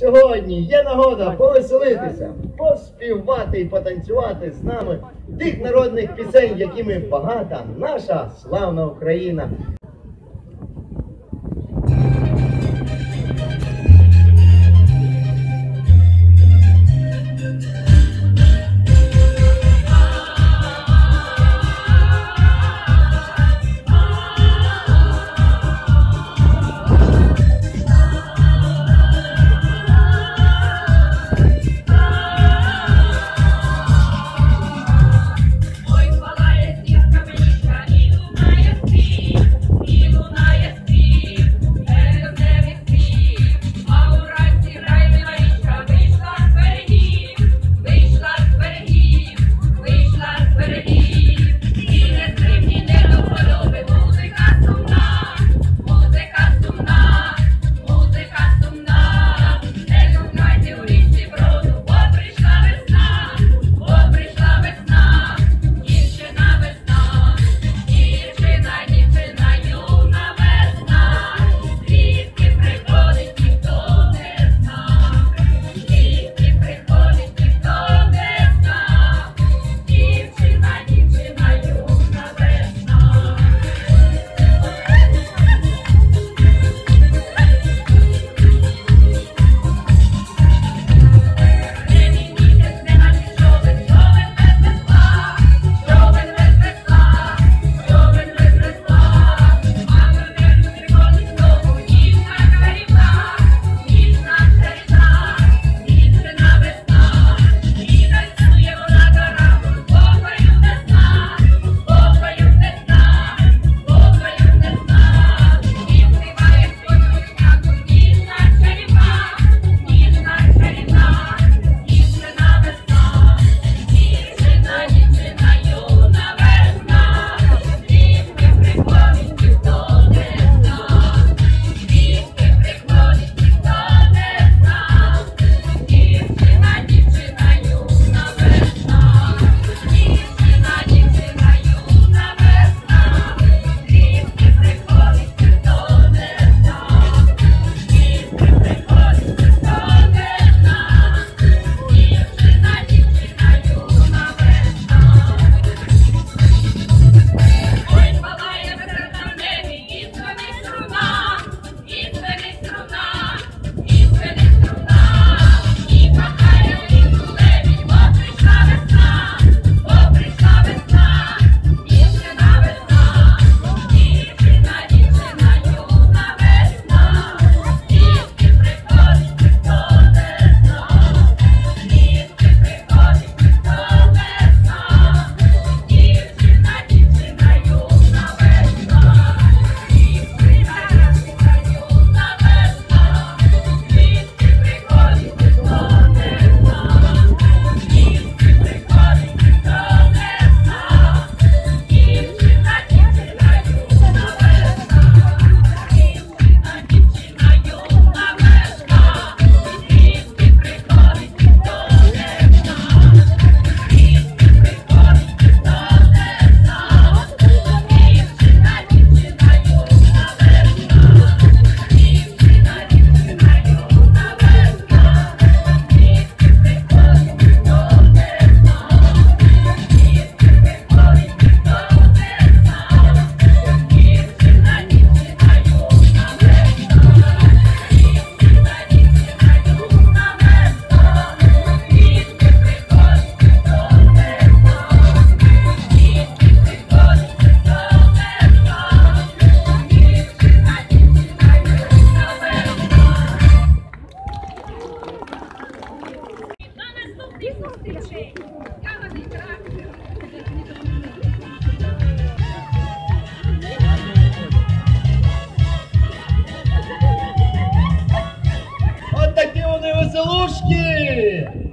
Сьогодні є нагода повеселитися, поспівати і потанцювати з нами тих народних пісень, якими багата наша славна Україна. капелушки!